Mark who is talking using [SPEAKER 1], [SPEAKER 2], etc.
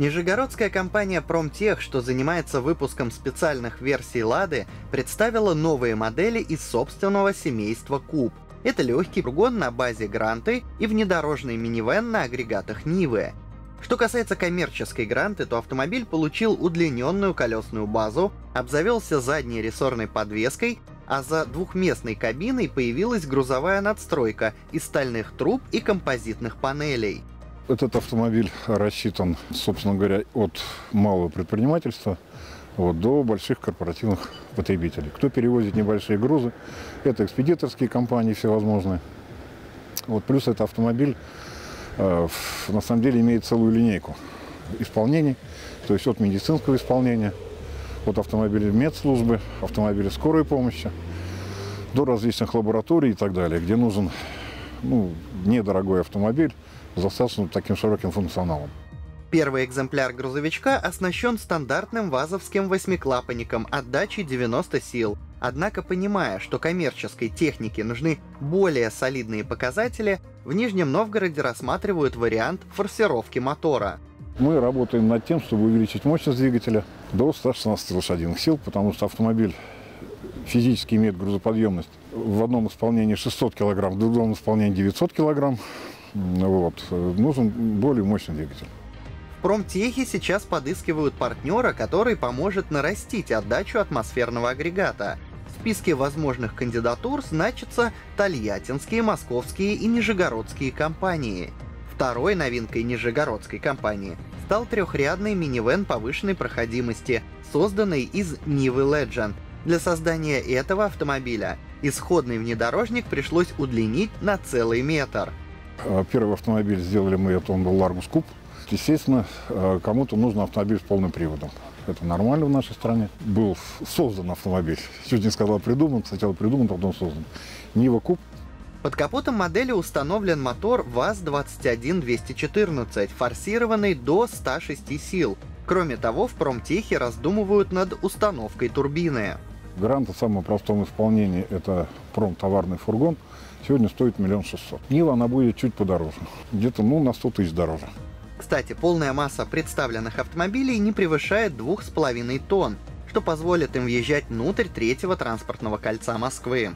[SPEAKER 1] Нижегородская компания Промтех, что занимается выпуском специальных версий «Лады», представила новые модели из собственного семейства «Куб». Это легкий фургон на базе «Гранты» и внедорожный минивэн на агрегатах «Нивы». Что касается коммерческой гранты, то автомобиль получил удлиненную колесную базу, обзавелся задней рессорной подвеской, а за двухместной кабиной появилась грузовая надстройка из стальных труб и композитных панелей.
[SPEAKER 2] Этот автомобиль рассчитан, собственно говоря, от малого предпринимательства вот, до больших корпоративных потребителей. Кто перевозит небольшие грузы, это экспедиторские компании всевозможные. Вот, плюс это автомобиль Э, на самом деле имеет целую линейку исполнений, то есть от медицинского исполнения, от автомобилей медслужбы, автомобилей скорой помощи, до различных лабораторий и так далее, где нужен ну, недорогой автомобиль с достаточно таким широким функционалом.
[SPEAKER 1] Первый экземпляр грузовичка оснащен стандартным вазовским восьмиклапанником отдачей 90 сил, Однако, понимая, что коммерческой технике нужны более солидные показатели, в Нижнем Новгороде рассматривают вариант форсировки мотора.
[SPEAKER 2] Мы работаем над тем, чтобы увеличить мощность двигателя до 116 лошадиных сил, потому что автомобиль физически имеет грузоподъемность в одном исполнении 600 кг, в другом исполнении 900 кг. Вот. Нужен более мощный двигатель.
[SPEAKER 1] В промтехе сейчас подыскивают партнера, который поможет нарастить отдачу атмосферного агрегата – списке возможных кандидатур значатся тольяттинские, московские и нижегородские компании. Второй новинкой нижегородской компании стал трехрядный минивэн повышенной проходимости, созданный из Нивы Legend. Для создания этого автомобиля исходный внедорожник пришлось удлинить на целый метр.
[SPEAKER 2] А, первый автомобиль сделали мы, это он был Largus Coupe. Естественно, а, кому-то нужен автомобиль с полным приводом. Это нормально в нашей стране. Был создан автомобиль. Чуть не сказал придуман. Сначала придуман, потом создан. Нива Куб.
[SPEAKER 1] Под капотом модели установлен мотор ВАЗ-21214, форсированный до 106 сил. Кроме того, в промтехе раздумывают над установкой турбины.
[SPEAKER 2] Грант в самом простом исполнении – это промтоварный фургон. Сегодня стоит миллион шестьсот. Нива, она будет чуть подороже. Где-то, ну, на 100 тысяч дороже.
[SPEAKER 1] Кстати, полная масса представленных автомобилей не превышает 2,5 тонн, что позволит им въезжать внутрь третьего транспортного кольца Москвы.